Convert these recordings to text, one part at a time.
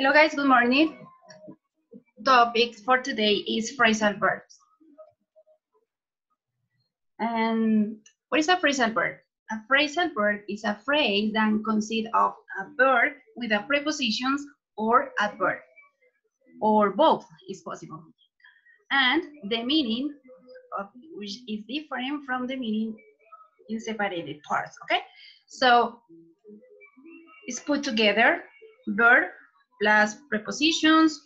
Hello guys, good morning. Topic for today is phrasal verbs. And what is a phrasal verb? A phrasal verb is a phrase that consists of a verb with a prepositions or adverb, or both is possible. And the meaning of which is different from the meaning in separated parts, okay? So it's put together verb plus prepositions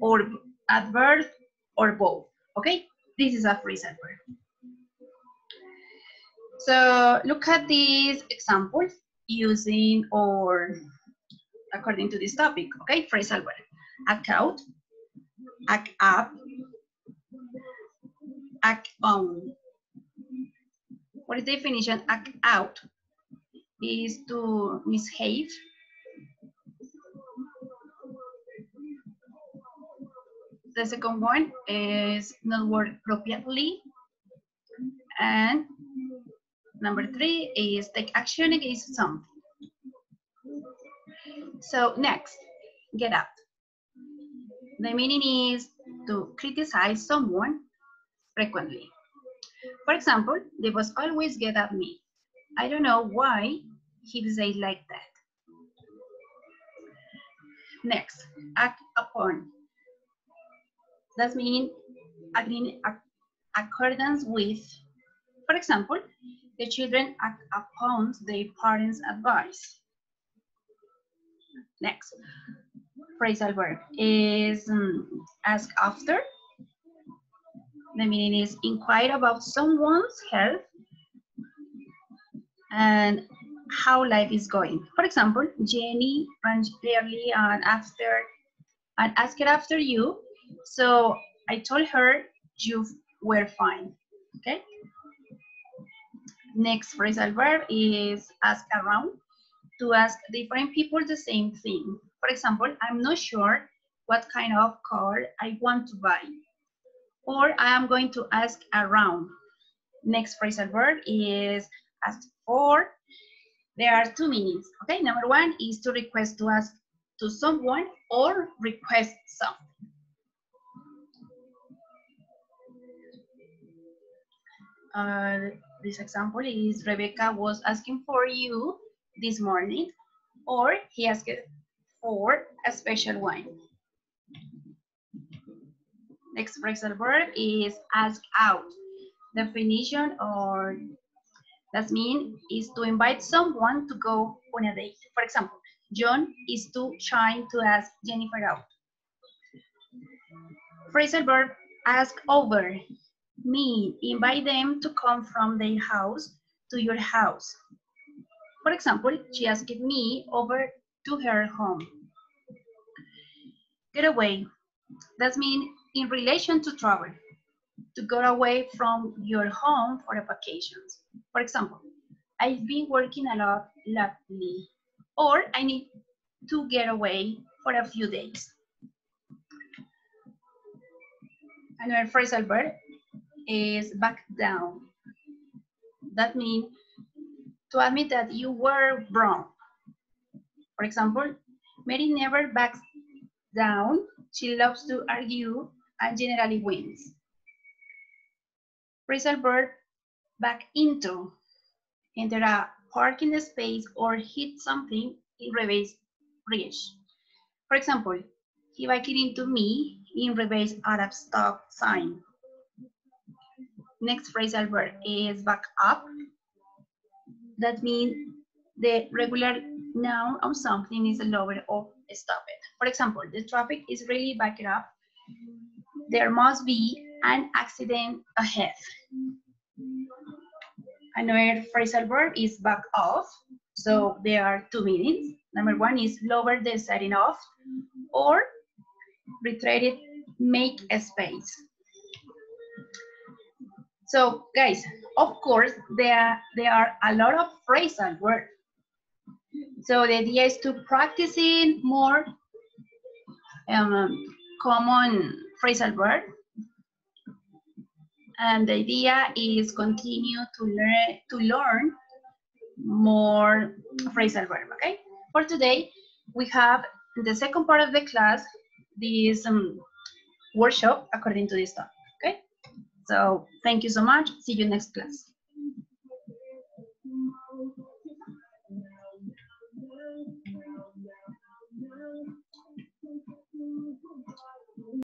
or adverb or both, okay? This is a phrasal verb. So look at these examples using or according to this topic, okay? Phrasal verb. Act out, act up, act on. What is the definition? Act out is to misbehave. The second one is not work appropriately. And number three is take action against something. So next, get up. The meaning is to criticize someone frequently. For example, the boss always get at me. I don't know why he says like that. Next, act upon. That means agreeing accordance with. For example, the children act upon their parents' advice. Next, phrasal verb is um, ask after. The meaning is inquire about someone's health and how life is going. For example, Jenny ran early and after and asked after you. So I told her you were fine. Okay. Next phrasal verb is ask around to ask different people the same thing. For example, I'm not sure what kind of car I want to buy. Or I am going to ask around. Next phrasal verb is ask for. There are two meanings, okay? Number one is to request to ask to someone or request something. Uh, this example is Rebecca was asking for you this morning, or he asked for a special wine. Next phrasal verb is ask out. Definition or that means is to invite someone to go on a date. For example, John is too shy to ask Jennifer out. Phrasal verb ask over mean invite them to come from their house to your house. For example, she asked me over to her home. Get away. That means in relation to travel, to go away from your home for a vacation. For example, I've been working a lot lately, or I need to get away for a few days. Another phrasal verb is back down. That means to admit that you were wrong. For example, Mary never backs down. She loves to argue and generally wins. Phrasal verb back into. Enter a parking space or hit something in reverse bridge. For example, he backed into me in reverse Arab stop sign. Next phrasal verb is back up. That means the regular noun of something is a lower or stop it. For example, the traffic is really backed up. There must be an accident ahead. Another phrasal verb is back off. So there are two meanings. Number one is lower the setting off or retreat it, make a space. So guys, of course, there, there are a lot of phrasal words. So the idea is to practicing more um, common phrasal word. And the idea is continue to learn to learn more phrasal verb, okay? For today, we have the second part of the class this um, workshop according to this topic? So thank you so much. See you next class.